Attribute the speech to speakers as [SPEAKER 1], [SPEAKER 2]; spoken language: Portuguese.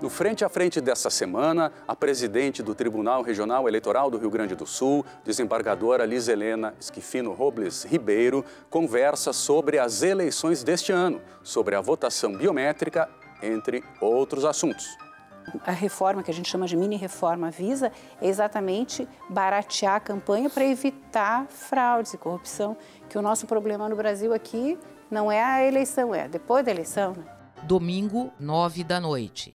[SPEAKER 1] No frente a frente dessa semana, a presidente do Tribunal Regional Eleitoral do Rio Grande do Sul, desembargadora Liz Helena Esquifino Robles Ribeiro, conversa sobre as eleições deste ano, sobre a votação biométrica, entre outros assuntos.
[SPEAKER 2] A reforma, que a gente chama de mini-reforma, visa é exatamente baratear a campanha para evitar fraudes e corrupção, que o nosso problema no Brasil aqui não é a eleição, é depois da eleição. Né?
[SPEAKER 3] Domingo, nove da noite.